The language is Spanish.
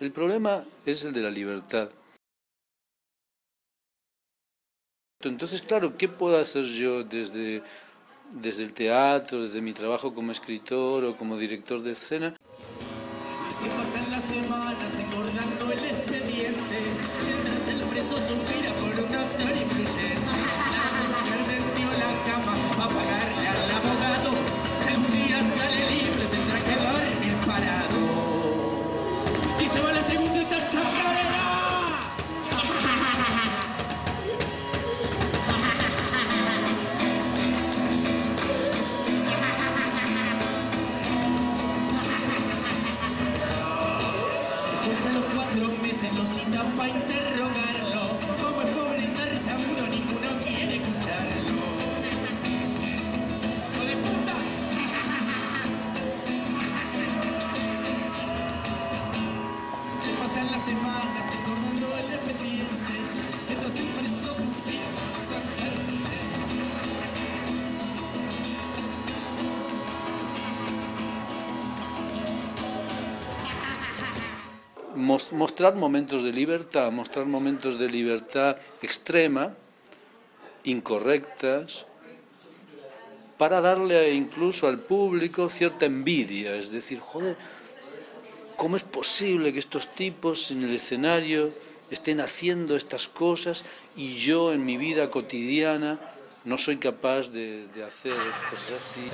El problema es el de la libertad. Entonces, claro, ¿qué puedo hacer yo desde, desde el teatro, desde mi trabajo como escritor o como director de escena? campanha mostrar momentos de libertad, mostrar momentos de libertad extrema, incorrectas, para darle incluso al público cierta envidia, es decir, joder, ¿cómo es posible que estos tipos en el escenario estén haciendo estas cosas y yo en mi vida cotidiana no soy capaz de, de hacer cosas así?